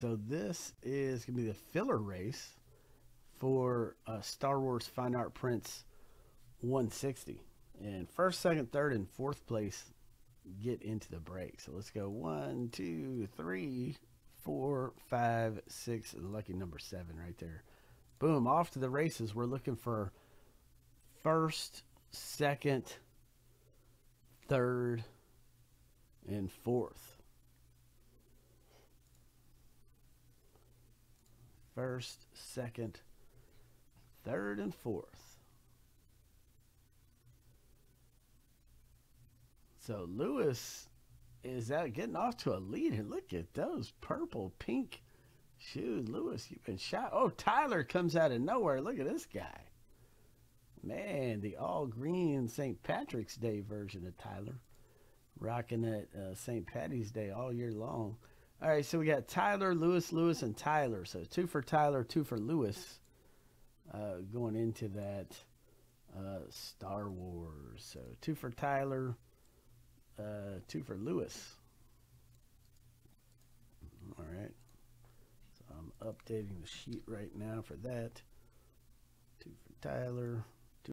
So this is going to be the filler race for uh, Star Wars Fine Art Prints 160. And first, second, third, and fourth place get into the break. So let's go one, two, three, four, five, six, lucky number seven right there. Boom, off to the races. We're looking for first, second, third, and fourth. First, second, third, and fourth. So Lewis is out getting off to a lead. And look at those purple, pink shoes. Lewis, you've been shot. Oh, Tyler comes out of nowhere. Look at this guy. Man, the all green St. Patrick's Day version of Tyler. Rocking at uh, St. Patty's Day all year long. All right, so we got Tyler, Lewis, Lewis, and Tyler. So two for Tyler, two for Lewis uh, going into that uh, Star Wars. So two for Tyler, uh, two for Lewis. All right. So I'm updating the sheet right now for that. Two for Tyler,